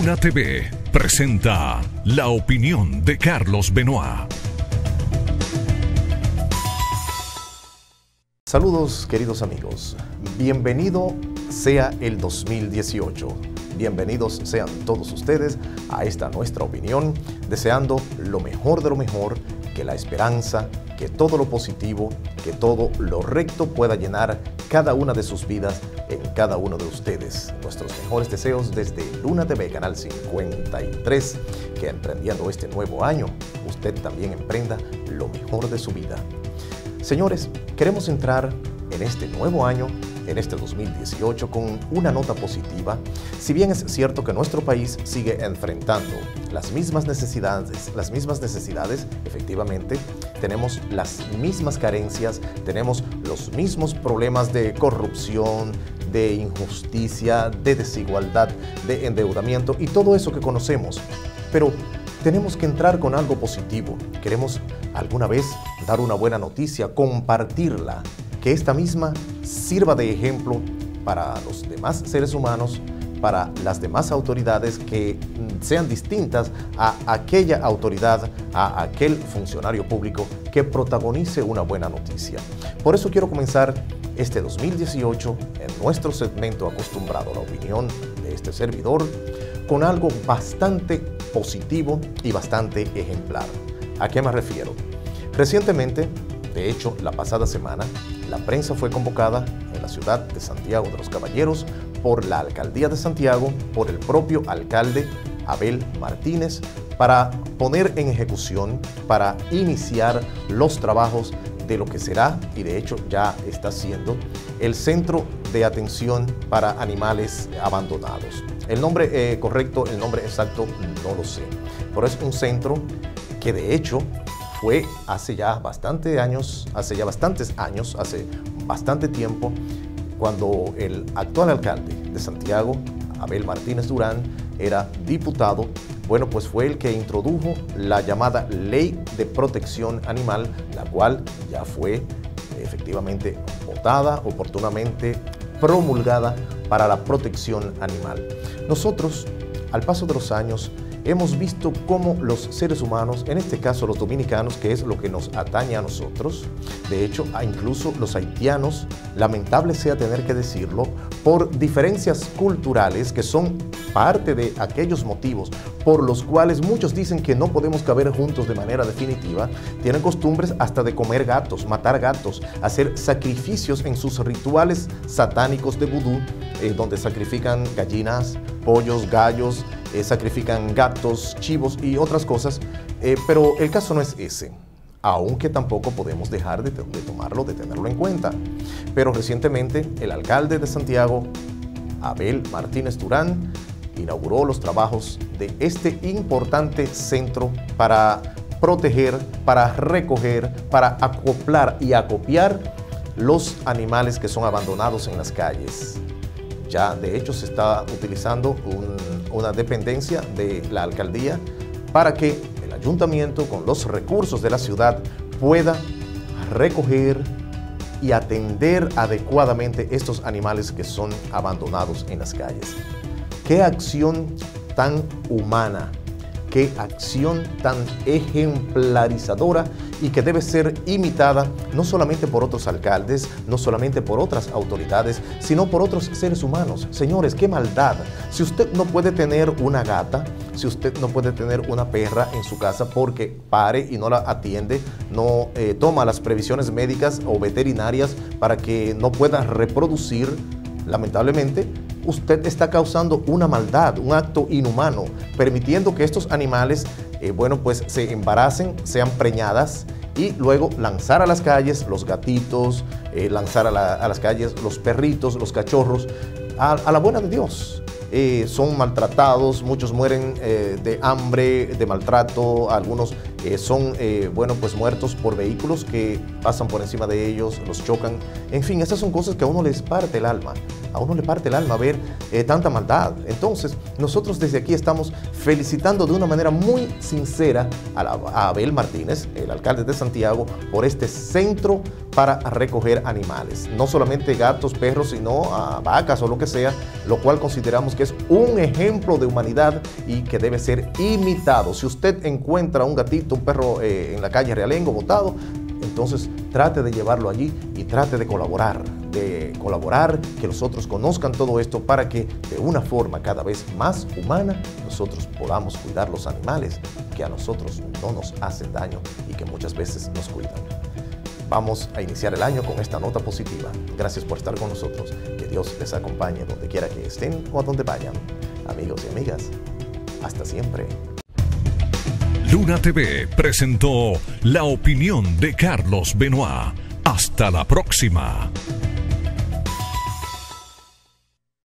Luna TV presenta la opinión de Carlos Benoit. Saludos queridos amigos, bienvenido sea el 2018. Bienvenidos sean todos ustedes a esta nuestra opinión, deseando lo mejor de lo mejor, que la esperanza, que todo lo positivo, que todo lo recto pueda llenar cada una de sus vidas en cada uno de ustedes. Nuestros mejores deseos desde Luna TV, Canal 53, que emprendiendo este nuevo año, usted también emprenda lo mejor de su vida. Señores, queremos entrar en este nuevo año en este 2018 con una nota positiva, si bien es cierto que nuestro país sigue enfrentando las mismas necesidades, las mismas necesidades, efectivamente, tenemos las mismas carencias, tenemos los mismos problemas de corrupción, de injusticia, de desigualdad, de endeudamiento y todo eso que conocemos. Pero tenemos que entrar con algo positivo. Queremos alguna vez dar una buena noticia, compartirla, que esta misma sirva de ejemplo para los demás seres humanos, para las demás autoridades que sean distintas a aquella autoridad, a aquel funcionario público que protagonice una buena noticia. Por eso quiero comenzar este 2018 en nuestro segmento acostumbrado a la opinión de este servidor con algo bastante positivo y bastante ejemplar. ¿A qué me refiero? Recientemente, de hecho la pasada semana, la prensa fue convocada en la ciudad de Santiago de los Caballeros por la alcaldía de Santiago, por el propio alcalde Abel Martínez, para poner en ejecución, para iniciar los trabajos de lo que será, y de hecho ya está haciendo, el Centro de Atención para Animales Abandonados. El nombre eh, correcto, el nombre exacto, no lo sé, pero es un centro que de hecho fue hace ya bastante años, hace ya bastantes años, hace bastante tiempo, cuando el actual alcalde de Santiago, Abel Martínez Durán, era diputado, bueno, pues fue el que introdujo la llamada Ley de Protección Animal, la cual ya fue efectivamente votada, oportunamente promulgada para la protección animal. Nosotros, al paso de los años, hemos visto cómo los seres humanos, en este caso los dominicanos, que es lo que nos atañe a nosotros, de hecho, incluso los haitianos, lamentable sea tener que decirlo, por diferencias culturales que son parte de aquellos motivos por los cuales muchos dicen que no podemos caber juntos de manera definitiva, tienen costumbres hasta de comer gatos, matar gatos, hacer sacrificios en sus rituales satánicos de vudú, eh, donde sacrifican gallinas, pollos, gallos, eh, sacrifican gatos, chivos y otras cosas, eh, pero el caso no es ese aunque tampoco podemos dejar de, de, tomarlo, de tenerlo en cuenta. Pero recientemente el alcalde de Santiago, Abel Martínez Durán, inauguró los trabajos de este importante centro para proteger, para recoger, para acoplar y acopiar los animales que son abandonados en las calles. Ya de hecho se está utilizando una dependencia de la alcaldía para que el ayuntamiento con los recursos de la ciudad pueda recoger y atender adecuadamente estos animales que son abandonados en las calles. Qué acción tan humana, qué acción tan ejemplarizadora y que debe ser imitada no solamente por otros alcaldes, no solamente por otras autoridades, sino por otros seres humanos. Señores, qué maldad. Si usted no puede tener una gata, si usted no puede tener una perra en su casa porque pare y no la atiende, no eh, toma las previsiones médicas o veterinarias para que no pueda reproducir, lamentablemente, usted está causando una maldad, un acto inhumano, permitiendo que estos animales, eh, bueno, pues se embaracen, sean preñadas y luego lanzar a las calles los gatitos, eh, lanzar a, las calles los perritos, los cachorros, a, la buena de Dios. Eh, son maltratados, muchos mueren de hambre, de maltrato, algunos eh, son, eh, bueno, pues muertos por vehículos que pasan por encima de ellos, los chocan. En fin, esas son cosas que a uno les parte el alma. A uno le parte el alma ver eh, tanta maldad. Entonces, nosotros desde aquí estamos felicitando de una manera muy sincera a, Abel Martínez, el alcalde de Santiago, por este centro para recoger animales. No solamente gatos, perros, sino a vacas o lo que sea, lo cual consideramos que es un ejemplo de humanidad y que debe ser imitado. Si usted encuentra un gatito, un perro eh, en la calle Realengo botado, entonces trate de llevarlo allí y trate de colaborar, de colaborar, que los otros conozcan todo esto para que de una forma cada vez más humana nosotros podamos cuidar los animales que a nosotros no nos hacen daño y que muchas veces nos cuidan. Vamos a iniciar el año con esta nota positiva. Gracias por estar con nosotros. Que Dios les acompañe donde quiera que estén o a donde vayan. Amigos y amigas, hasta siempre. Luna TV presentó la opinión de Carlos Benoit. Hasta la próxima.